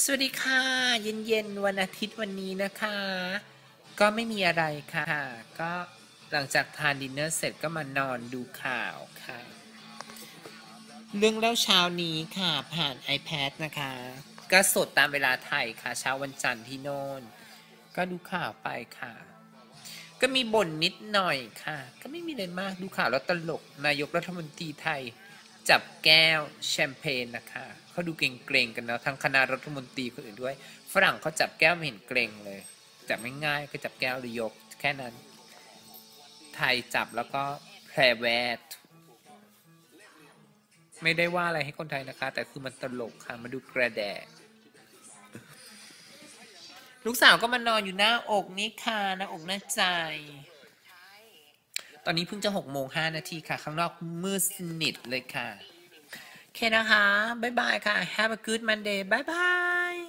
สวัสดีค่ะ เย็นๆวันอาทิตย์วันนี้นะคะ ก็ไม่มีอะไรค่ะ ก็หลังจากทานดินเนอร์เสร็จก็มานอนดูข่าวค่ะ เรื่องเล่าเช้านี้ค่ะผ่าน iPad นะคะ ก็สดตามเวลาไทยค่ะ เช้าวันจันทร์ที่โน่น ก็ดูข่าวไปค่ะ ก็มีบ่นนิดหน่อยค่ะ ก็ไม่มีอะไรมากดูข่าวแล้วตลกนายกรัฐมนตรีไทย จับแก้วแชมเปญนะคะเขาดูเกรงๆกันเนาะทั้งคณะรัฐมนตรีคนอื่นด้วย ฝรั่งเขาจับแก้วไม่เห็นเกรงเลย จับง่ายๆก็จับแก้วหรือยกแค่นั้น ไทยจับแล้วก็แพรแวดไม่ได้ว่าอะไรให้คนไทยนะคะ แต่คือมันตลกค่ะ มาดูกระแดะลูกสาวก็มานอนอยู่หน้าอกนี่ค่ะหน้าอกหน้าใจ ตอนนี้เพิ่งจะหกโมงห้านาทีค่ะ ข้างนอกมืดสนิทเลยค่ะ โอเคนะคะ บ๊ายบายค่ะ Have a good Monday บ๊ายบาย